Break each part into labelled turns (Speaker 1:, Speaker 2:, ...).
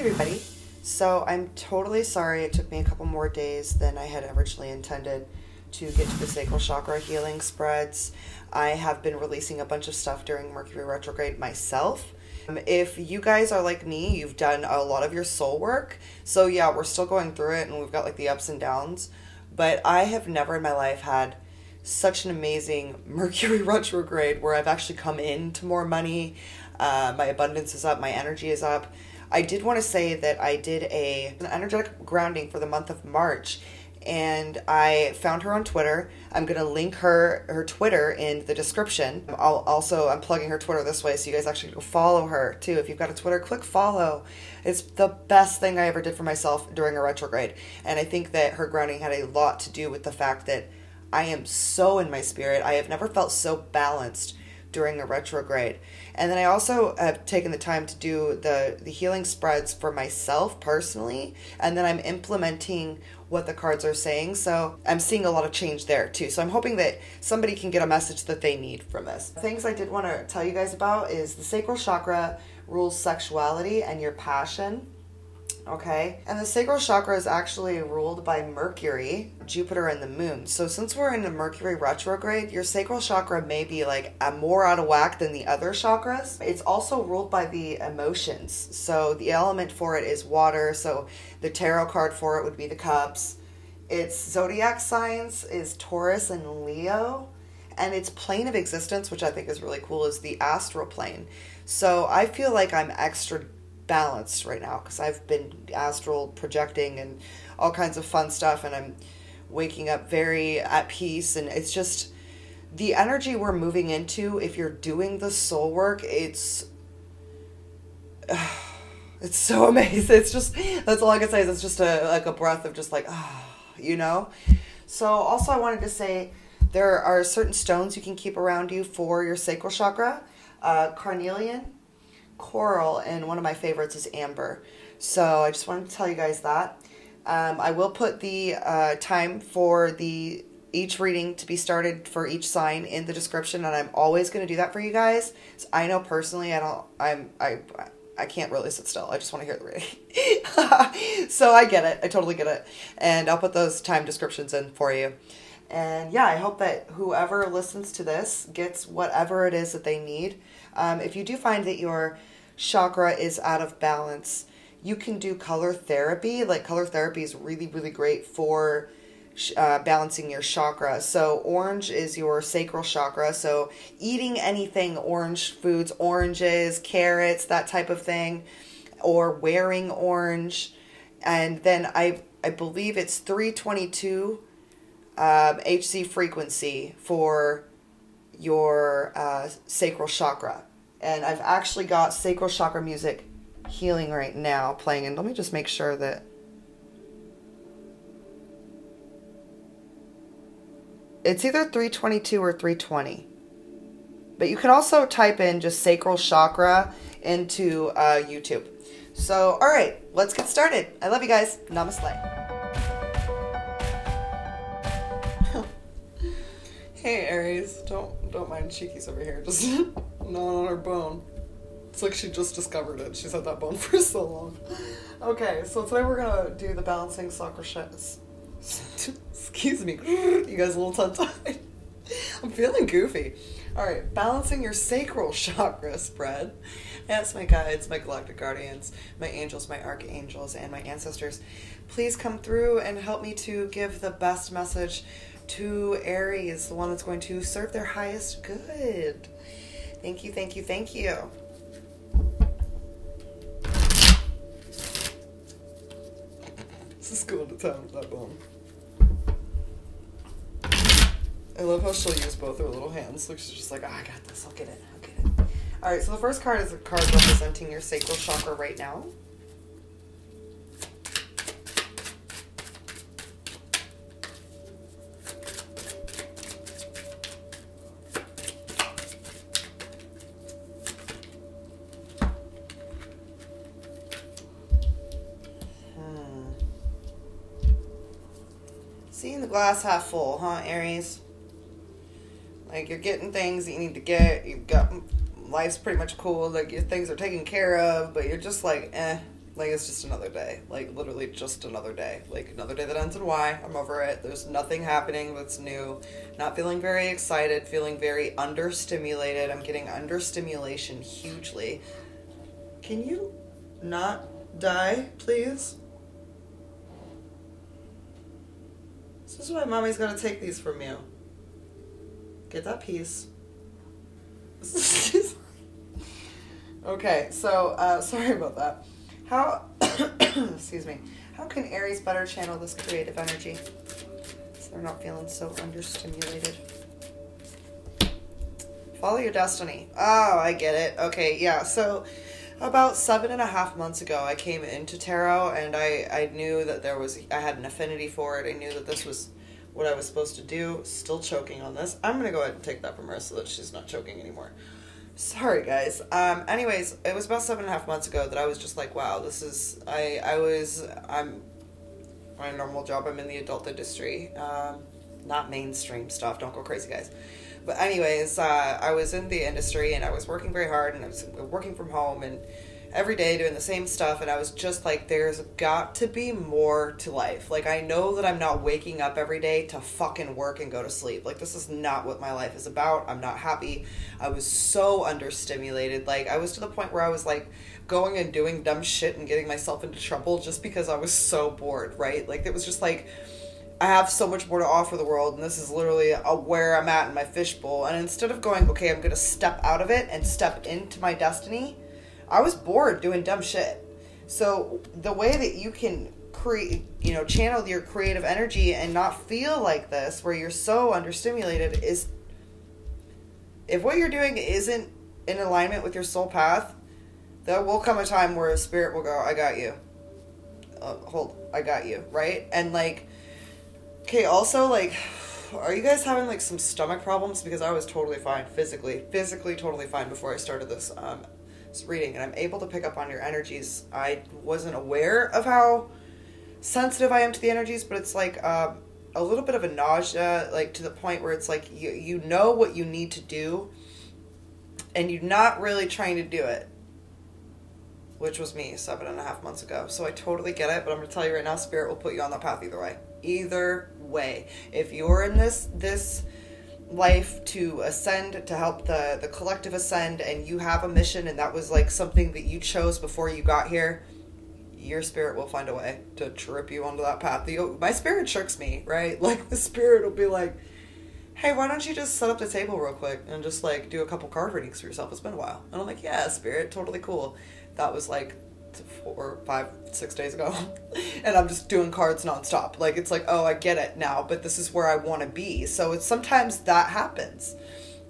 Speaker 1: everybody. So I'm totally sorry it took me a couple more days than I had originally intended to get to the sacral chakra healing spreads. I have been releasing a bunch of stuff during Mercury retrograde myself. Um, if you guys are like me, you've done a lot of your soul work. So yeah, we're still going through it and we've got like the ups and downs. But I have never in my life had such an amazing Mercury retrograde where I've actually come into more money. Uh, my abundance is up, my energy is up. I did want to say that I did a an energetic grounding for the month of March and I found her on Twitter. I'm gonna link her her Twitter in the description. I'll also I'm plugging her Twitter this way, so you guys actually go follow her too. If you've got a Twitter, click follow. It's the best thing I ever did for myself during a retrograde, and I think that her grounding had a lot to do with the fact that I am so in my spirit. I have never felt so balanced during a retrograde. And then I also have taken the time to do the the healing spreads for myself personally, and then I'm implementing what the cards are saying. So I'm seeing a lot of change there too. So I'm hoping that somebody can get a message that they need from this. Things I did want to tell you guys about is the sacral chakra rules sexuality and your passion. Okay. And the sacral chakra is actually ruled by Mercury, Jupiter, and the moon. So since we're in a Mercury retrograde, your sacral chakra may be like more out of whack than the other chakras. It's also ruled by the emotions. So the element for it is water. So the tarot card for it would be the cups. Its zodiac signs is Taurus and Leo. And its plane of existence, which I think is really cool, is the astral plane. So I feel like I'm extra balanced right now because I've been astral projecting and all kinds of fun stuff, and I'm waking up very at peace. And it's just the energy we're moving into. If you're doing the soul work, it's. it's so amazing. It's just that's all I can say it's just a like a breath of just like ah, you know. So also I wanted to say there are certain stones you can keep around you for your sacral chakra. Uh, carnelian, coral, and one of my favorites is amber. So I just wanted to tell you guys that. Um, I will put the uh, time for the each reading to be started for each sign in the description, and I'm always going to do that for you guys. So I know personally, I don't, I'm, I, I can't really sit still. I just want to hear the reading. so I get it. I totally get it, and I'll put those time descriptions in for you. And yeah, I hope that whoever listens to this gets whatever it is that they need. Um, if you do find that your chakra is out of balance, you can do color therapy. Like color therapy is really, really great for uh, balancing your chakra. So orange is your sacral chakra. So eating anything orange foods, oranges, carrots, that type of thing, or wearing orange. And then I I believe it's 322 um, HC frequency for your uh, sacral chakra. And I've actually got sacral chakra music healing right now playing and let me just make sure that it's either 322 or 320 but you can also type in just sacral chakra into uh, YouTube. So all right let's get started. I love you guys. Namaste. Hey Aries, don't don't mind Cheeky's over here, just gnawing on her bone. It's like she just discovered it. She's had that bone for so long. Okay, so today we're gonna do the balancing soccer shits. Excuse me, you guys a little tongue tied. I'm feeling goofy. All right, balancing your sacral chakra spread. Yes, my guides, my galactic guardians, my angels, my archangels, and my ancestors, please come through and help me to give the best message to Aries, the one that's going to serve their highest good. Thank you, thank you, thank you. This is cool to town with that bone. I love how she'll use both her little hands. Like she's just like, oh, I got this. I'll get it. I'll get it. All right. So the first card is a card representing your sacral chakra right now. Glass half full, huh, Aries? Like you're getting things that you need to get. You've got life's pretty much cool. Like your things are taken care of, but you're just like, eh. Like it's just another day. Like literally just another day. Like another day that ends in Y. I'm over it. There's nothing happening that's new. Not feeling very excited, feeling very understimulated. I'm getting understimulation hugely. Can you not die, please? This is why mommy's gonna take these from you. Get that piece. okay, so uh, sorry about that. How, excuse me, how can Aries better channel this creative energy so they're not feeling so understimulated? Follow your destiny. Oh, I get it. Okay, yeah. So about seven and a half months ago, I came into tarot and I, I knew that there was, I had an affinity for it. I knew that this was what I was supposed to do. Still choking on this. I'm to go ahead and take that from her so that she's not choking anymore. Sorry, guys. Um, anyways, it was about seven and a half months ago that I was just like, wow, this is. I I was I'm my normal job. I'm in the adult industry, um, not mainstream stuff. Don't go crazy, guys. But anyways, uh, I was in the industry and I was working very hard and I was working from home and every day doing the same stuff and I was just like there's got to be more to life. Like I know that I'm not waking up every day to fucking work and go to sleep. Like this is not what my life is about. I'm not happy. I was so understimulated. Like I was to the point where I was like going and doing dumb shit and getting myself into trouble just because I was so bored, right? Like it was just like I have so much more to offer the world, and this is literally a, where I'm at in my fishbowl. And instead of going, okay, I'm going to step out of it and step into my destiny, I was bored doing dumb shit. So the way that you can create, you know, channel your creative energy and not feel like this, where you're so understimulated, is if what you're doing isn't in alignment with your soul path, there will come a time where a spirit will go, "I got you." Uh, hold, I got you, right? And like, okay, also like are you guys having like some stomach problems because i was totally fine physically physically totally fine before i started this um, reading and I'm able to pick up on your energies. I wasn't aware of how sensitive I am to the energies, but it's like um, a little bit of a nausea, like to the point where it's like you you know what you need to do, and you're not really trying to do it. Which was me seven and a half months ago. So I totally get it, but I'm gonna tell you right now, spirit will put you on that path either way. Either way. If you're in this this life to ascend to help the the collective ascend and you have a mission and that was like something that you chose before you got here your spirit will find a way to trip you onto that path. The, my spirit tricks me right? Like the spirit will be like hey why don't you just set up the table real quick and just like do a couple card readings for yourself? It's been a while. And i'm like yeah spirit totally cool. That was like four, five, six days ago, and I'm just doing cards nonstop. Like it's like, oh, I get it now, but this is where I want to be. So it's sometimes that happens,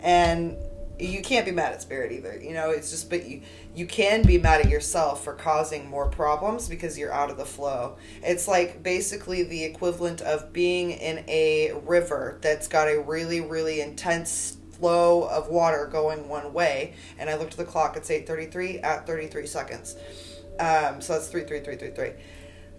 Speaker 1: and you can't be mad at spirit either. You know, it's just, but you you can be mad at yourself for causing more problems because you're out of the flow. It's like basically the equivalent of being in a river that's got a really really intense flow of water going one way and i looked at the clock it's 8.33 at 33 seconds um, so that's three, three, three, three, three.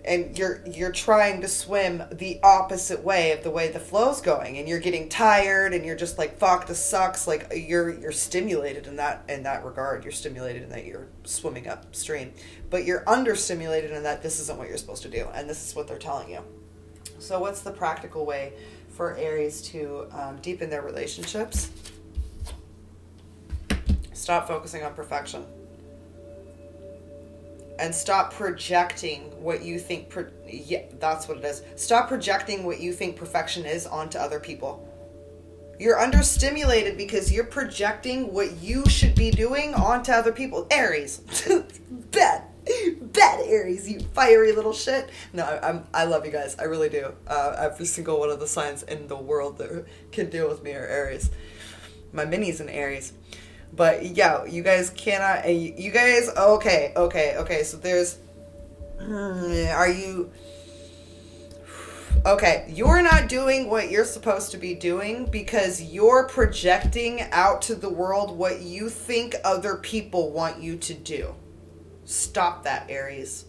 Speaker 1: And you're you're trying to swim the opposite way of the way the flow's going, and you're getting tired, and you're just like, "Fuck, this sucks." Like you're you're stimulated in that in that regard. You're stimulated in that you're swimming upstream, but you're understimulated in that this isn't what you're supposed to do, and this is what they're telling you. So, what's the practical way for Aries to um, deepen their relationships? Stop focusing on perfection and stop projecting what you think pro- yeah that's what it is. Stop projecting what you think perfection is onto other people. You're understimulated because you're projecting what you should be doing onto other people. Aries. Bad bad aries you fiery little shit. No I, am i love you guys. I really do. Uh, every single one of the signs in the world that can deal with me are aries. My minis in aries but yeah, you guys cannot. You guys, okay, okay, okay. So there's. Hmm, are you. Okay, you're not doing what you're supposed to be doing because you're projecting out to the world what you think other people want you to do. Stop that, Aries.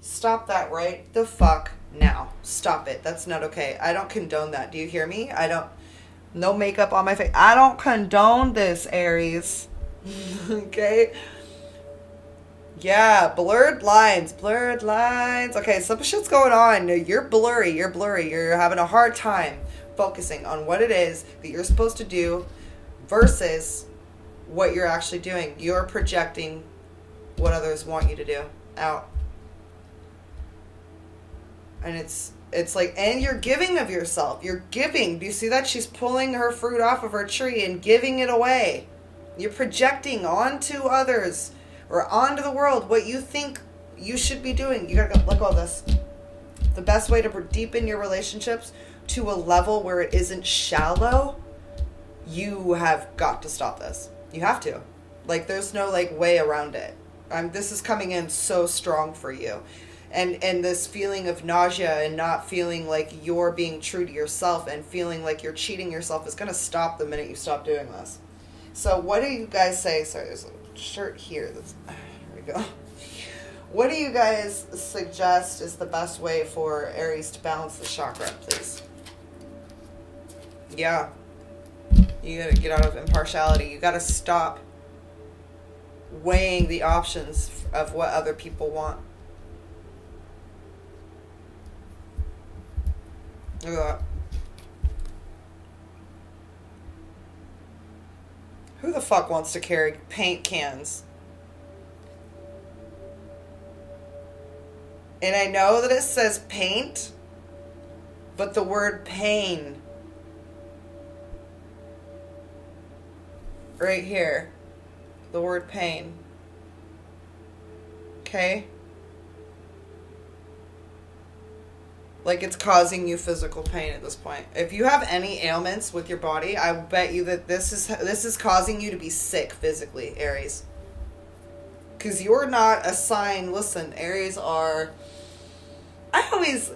Speaker 1: Stop that right the fuck now. Stop it. That's not okay. I don't condone that. Do you hear me? I don't. No makeup on my face. I don't condone this, Aries. okay? Yeah, blurred lines, blurred lines. Okay, some shit's going on. You're blurry, you're blurry. You're having a hard time focusing on what it is that you're supposed to do versus what you're actually doing. You're projecting what others want you to do out. And it's it's like and you're giving of yourself. You're giving. Do you see that? She's pulling her fruit off of her tree and giving it away. You're projecting onto others or onto the world what you think you should be doing. You gotta go, let go this. The best way to deepen your relationships to a level where it isn't shallow, you have got to stop this. You have to. Like, there's no like way around it. Um, this is coming in so strong for you. And, and this feeling of nausea and not feeling like you're being true to yourself and feeling like you're cheating yourself is going to stop the minute you stop doing this. So, what do you guys say? Sorry, there's a shirt here. That's, here we go. What do you guys suggest is the best way for Aries to balance the chakra, please? Yeah. You gotta get out of impartiality. You gotta stop weighing the options of what other people want. Look at that. Who the fuck wants to carry paint cans? And I know that it says paint, but the word pain right here, the word pain. Okay? Like it's causing you physical pain at this point. If you have any ailments with your body, I bet you that this is this is causing you to be sick physically, Aries. Cuz you're not a sign. Listen, Aries are I always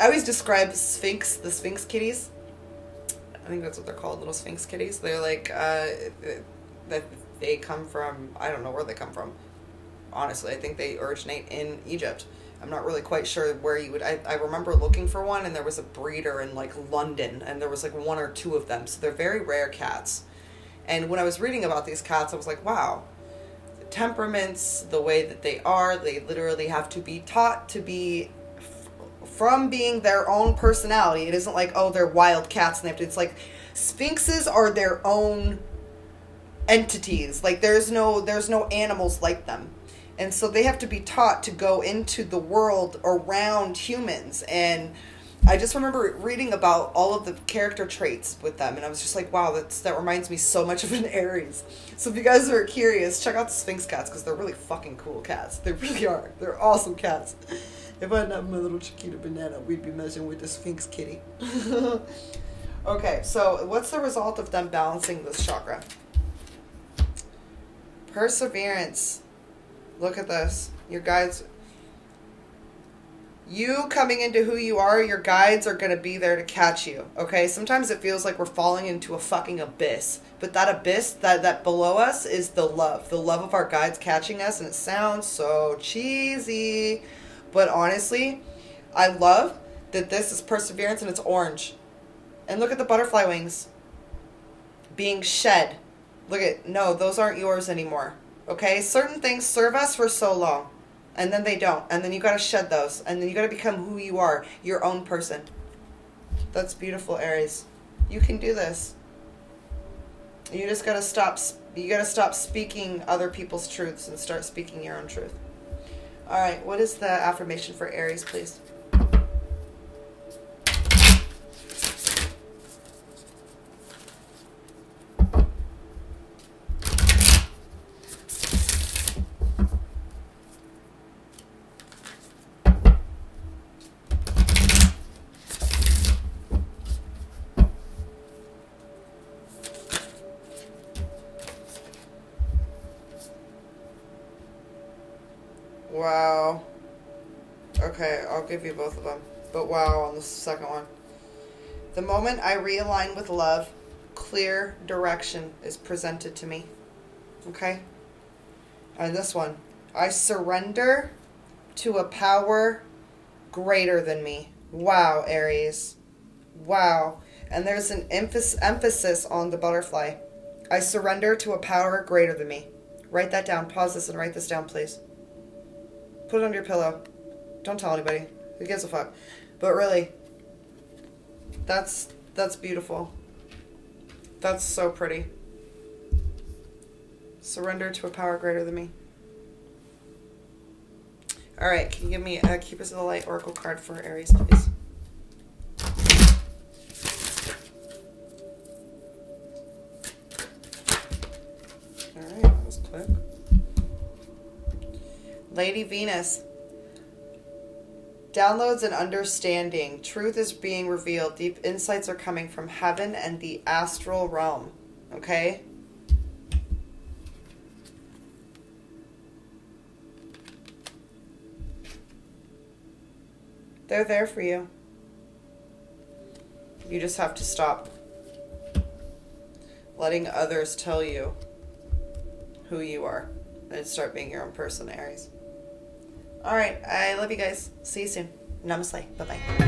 Speaker 1: I always describe Sphinx, the Sphinx kitties. I think that's what they're called, little Sphinx kitties. They're like uh that they come from I don't know where they come from. Honestly, I think they originate in Egypt. I'm not really quite sure where you would. I, I remember looking for one, and there was a breeder in like London, and there was like one or two of them. So they're very rare cats. And when I was reading about these cats, I was like, wow, the temperaments, the way that they are, they literally have to be taught to be from being their own personality. It isn't like, oh, they're wild cats and they have to, it's like sphinxes are their own entities. Like there's no there's no animals like them. And so they have to be taught to go into the world around humans and I just remember reading about all of the character traits with them, and I was just like, "Wow, that's that reminds me so much of an Aries." So if you guys are curious, check out the Sphinx cats because they're really fucking cool cats. They really are. They're awesome cats. If I didn't my little Chiquita banana, we'd be messing with the Sphinx kitty. okay, so what's the result of them balancing this chakra? Perseverance. Look at this. Your guides. You coming into who you are, your guides are going to be there to catch you. Okay? Sometimes it feels like we're falling into a fucking abyss. But that abyss, that, that below us, is the love. The love of our guides catching us. And it sounds so cheesy but honestly, I love that this is perseverance and it's orange. And look at the butterfly wings being shed. Look at, no, those aren't yours anymore. Okay? Certain things serve us for so long. And then they don't. And then you got to shed those. And then you got to become who you are, your own person. That's beautiful, Aries. You can do this. You just got to stop you got to stop speaking other people's truths and start speaking your own truth. All right, what is the affirmation for Aries, please? Give you both of them. But wow on the second one. The moment I realign with love, clear direction is presented to me. Okay? And this one, I surrender to a power greater than me. Wow, Aries. Wow. And there's an emphasis on the butterfly. I surrender to a power greater than me. Write that down. Pause this and write this down, please. Put it under your pillow. Don't tell anybody. Who gives a fuck? But really, that's that's beautiful. That's so pretty. Surrender to a power greater than me. All right, can you give me a Keepers of the Light Oracle card for Aries, please? All right, that was quick. Lady Venus. Downloads and understanding. Truth is being revealed. Deep insights are coming from heaven and the astral realm. Okay? They're there for you. You just have to stop letting others tell you who you are and start being your own person, Aries. All right. I love you guys. See you soon. Namaste. Bye bye.